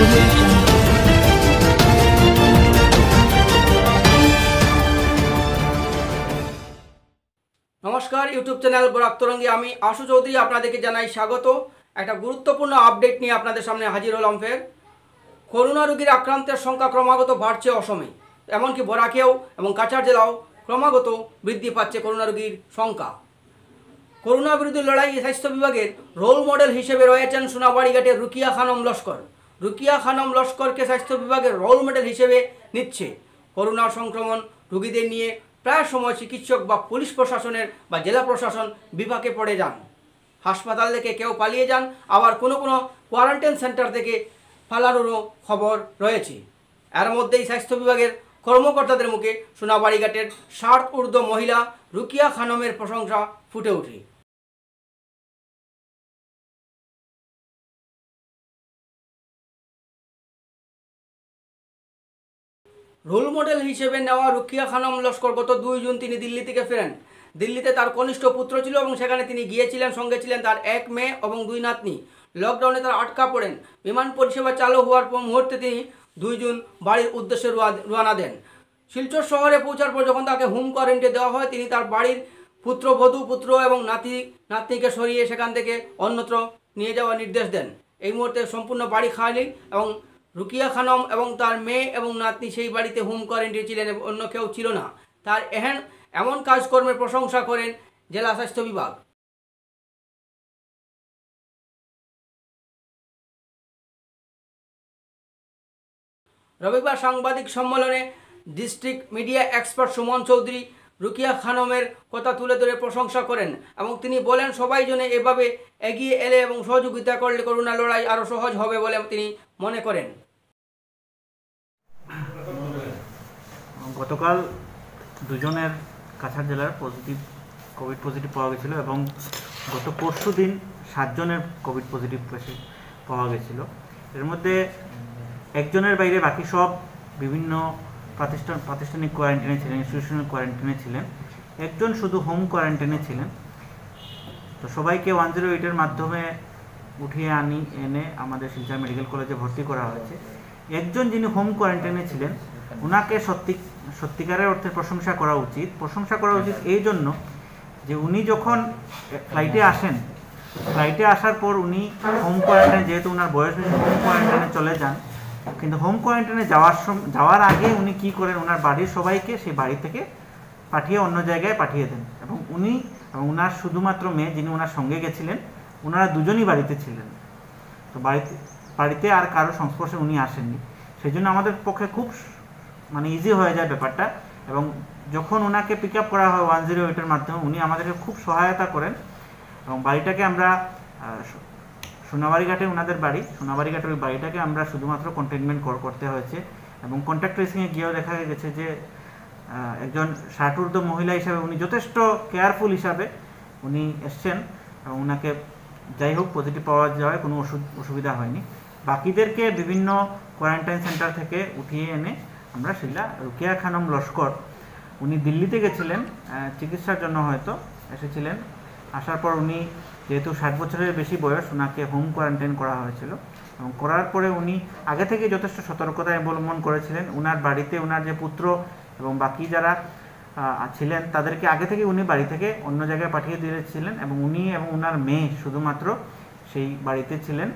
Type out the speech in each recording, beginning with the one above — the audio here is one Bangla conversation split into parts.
নমস্কার ইউটিউব চ্যানেল বরাক্তরঙ্গি আমি আশু চৌধুরী, আপনাদেরকে জানাই স্বাগত। একটা গুরুত্বপূর্ণ আপডেট নিয়ে আপনাদের সামনে হাজির হলাম ফের। করোনা রোগীর আক্রান্তের সংখ্যা ক্রমাগত বাড়ছে অসমে। এমনকি বরাকেও এবং কাছাড় জেলাও ক্রমাগত বৃদ্ধি পাচ্ছে করোনা রোগীর সংখ্যা। করোনা বিরোধী লড়াই স্বাস্থ্য বিভাগের রোল মডেল হিসেবে রয়েছেন সোনাবাড়িঘাটের রুকিয়া খানম লস্কর। রুকিয়া খানম লস্করকে স্বাস্থ্য বিভাগের রোল মডেল হিসেবে নিচ্ছে। করোনা সংক্রমণ রোগীদের নিয়ে প্রায় সময় চিকিৎসক বা পুলিশ প্রশাসনের বা জেলা প্রশাসন বিভাগে পড়ে যান। হাসপাতাল থেকে কেউ পালিয়ে যান, আবার কোনো কোনো কোয়ারেন্টাইন সেন্টার থেকে পালানোরও খবর রয়েছে। এর মধ্যেই স্বাস্থ্য বিভাগের কর্মকর্তাদের মুখে সোনাবাড়িঘাটের ষাট ঊর্ধ্ব মহিলা রুকিয়া খানমের প্রশংসা ফুটে ওঠে। রোল মডেল হিসেবে নেওয়া রুকিয়া খানম লস্কর গত দুই জুন তিনি দিল্লি থেকে ফেরেন। দিল্লিতে তার কনিষ্ঠ পুত্র ছিল এবং সেখানে তিনি গিয়েছিলেন, সঙ্গে ছিলেন তার এক মেয়ে এবং দুই নাতনি। লকডাউনে তারা আটকা পড়েন। বিমান পরিষেবা চালু হওয়ার পর মুহূর্তে তিনি দুই জুন বাড়ির উদ্দেশ্যে রোয়া- রওনা দেন। শিলচর শহরে পৌঁছার পর যখন তাকে হোম কোয়ারেন্টাইনে দেওয়া হয়, তিনি তার বাড়ির পুত্রবধূ পুত্র এবং নাতি, নাতনিকে সরিয়ে সেখান থেকে অন্যত্র নিয়ে যাওয়ার নির্দেশ দেন। এই মুহূর্তে সম্পূর্ণ বাড়ি খালি এবং রুকিয়া খানম এবং তার মেয়ে এবং নাতনি সেই বাড়িতে হোম কোয়ারেন্টাইন ছিলেন অন্য কেউ ছিল না। তার এহেন এমন কাজকর্মের প্রশংসা করেন জেলা স্বাস্থ্য বিভাগ। রবিবার সাংবাদিক সম্মেলনে district media expert Suman Chowdhury Rukiya খানমের কথা তুলে ধরে প্রশংসা করেন এবং তিনি বলেন, সবাই জনে এভাবে এগিয়ে এলে এবং সহযোগিতা করলে করোনা লড়াই আরও সহজ হবে বলে তিনি মনে করেন। গতকাল দুজনের কাছাড় জেলার পজিটিভ কোভিড পজিটিভ পাওয়া গেছিল এবং গত পরশু দিন সাতজনের কোভিড পজিটিভ পাওয়া গেছিল। এর মধ্যে একজনের বাইরে বাকি সব বিভিন্ন প্রাতিষ্ঠান প্রাতিষ্ঠানিক কোয়ারেন্টাইনে ছিলেন ইনস্টিটিউশনাল কোয়ারেন্টাইনে ছিলেন। একজন শুধু হোম কোয়ারেন্টাইনে ছিলেন। তো সবাইকে ওয়ান জিরো এইটের মাধ্যমে উঠিয়ে আনি, এনে আমাদের শিলচর মেডিকেল কলেজে ভর্তি করা হয়েছে। একজন যিনি হোম কোয়ারেন্টাইনে ছিলেন ওনাকে সত্যি, সত্যিকারের অর্থে প্রশংসা করা উচিত। প্রশংসা করা উচিত এই জন্য যে উনি যখন ফ্লাইটে আসেন ফ্লাইটে আসার পর উনি হোম কোয়ারেন্টাইনে যেহেতু ওনার বয়স হোম কোয়ারেন্টাইনে চলে যান। কিন্তু হোম কোয়ারেন্টাইনে যাওয়ার যাওয়ার আগে উনি কি করেন ওনার বাড়ির সবাইকে সেই বাড়ি থেকে পাঠিয়ে অন্য জায়গায় পাঠিয়ে দেন। এবং উনি, এবং ওনার শুধুমাত্র মেয়ে যিনি ওনার সঙ্গে গেছিলেন ওনারা দুজনই বাড়িতে ছিলেন। তো বাড়িতে বাড়িতে আর কারও সংস্পর্শে উনি আসেননি। সেই জন্য আমাদের পক্ষে খুব মানে ইজি হয়ে যায় ব্যাপারটা। এবং যখন ওনাকে পিক আপ করা হয় ওয়ান জিরো এইটের মাধ্যমে, উনি আমাদেরকে খুব সহায়তা করেন। এবং বাড়িটাকে আমরা সোনাবাড়ি ঘাটে ওনাদের বাড়ি। সোনাবাড়ি ঘাটের ওই বাড়িটাকে আমরা শুধুমাত্র কন্টেনমেন্ট করতে হয়েছে। এবং কন্ট্যাক্ট ট্রেসিংয়ে গিয়েও দেখা গেছে যে একজন ষাটূর্ধ্ব মহিলা হিসাবে উনি যথেষ্ট কেয়ারফুল হিসাবে উনি এসছেন। এবং ওনাকে যাই হোক পজিটিভ পাওয়া যাওয়ায় কোনো অসু- অসুবিধা হয়নি। বাকিদেরকে বিভিন্ন কোয়ারেন্টাইন সেন্টার থেকে উঠিয়ে এনে আমরা শিলা রুকিয়া খানম লস্কর, উনি দিল্লিতে গেছিলেন চিকিৎসার জন্য হয়তো এসেছিলেন। আসার পর উনি যেহেতু ষাট বছরের বেশি বয়স ওনাকে হোম কোয়ারেন্টাইন করা হয়েছিল। এবং করার পরে উনি আগে থেকে যথেষ্ট সতর্কতা অবলম্বন করেছিলেন। ওনার বাড়িতে ওনার যে পুত্র এবং বাকি যারা ছিলেন, তাদেরকে আগে থেকে উনি বাড়ি থেকে অন্য জায়গায় পাঠিয়ে দিয়েছিলেন এবং উনি এবং ওনার মেয়ে শুধুমাত্র সেই বাড়িতে ছিলেন।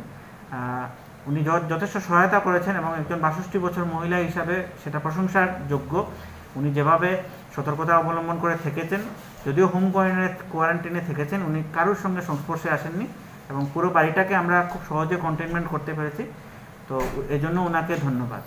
উনি যথেষ্ট সহায়তা করেছেন এবং একজন বাষট্টি বছর মহিলা হিসাবে সেটা প্রশংসার যোগ্য। উনি যেভাবে সতর্কতা অবলম্বন করে থেকেছেন। যদিও হোম কোয়ারেন্টাইনে কোয়ারেন্টাইনে থেকেছেন, উনি কারোর সঙ্গে সংস্পর্শে আসেননি এবং পুরো বাড়িটাকে আমরা খুব সহজে কন্টেনমেন্ট করতে পেরেছি। তো এজন্য ওনাকে ধন্যবাদ।